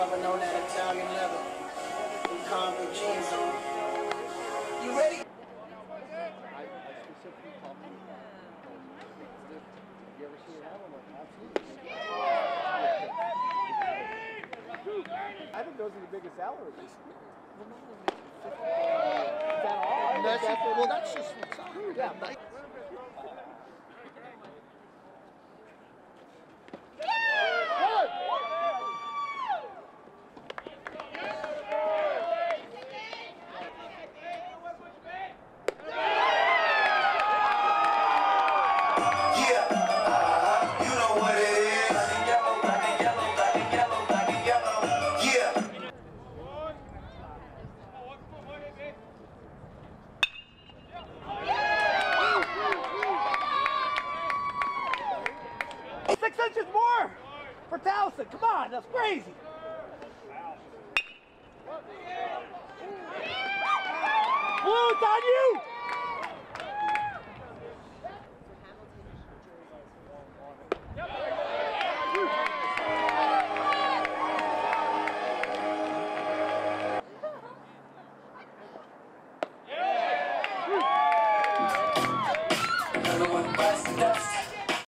ever known that Italian leather. We conquered jeans on. You ready? I, I specifically talked to you. You ever seen it happen? I'm like, absolutely. I didn't know the biggest salary. Is that all? That's That's well, that's just what's out here. Yeah, but- Yeah, inches more for Towson. Come on, that's crazy. Blue, on you.